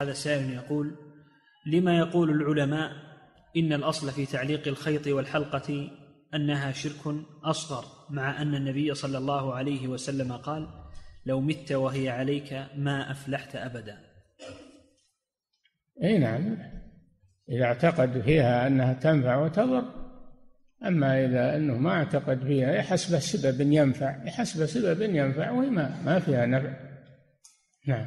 هذا سائل يقول لما يقول العلماء إن الأصل في تعليق الخيط والحلقة أنها شرك أصغر مع أن النبي صلى الله عليه وسلم قال لو مت وهي عليك ما أفلحت أبدا أي نعم. إذا اعتقد فيها أنها تنفع وتضر أما إذا أنه ما اعتقد فيها يحسب سبب ينفع يحسب سبب ينفع وهي ما, ما فيها نفع. نعم.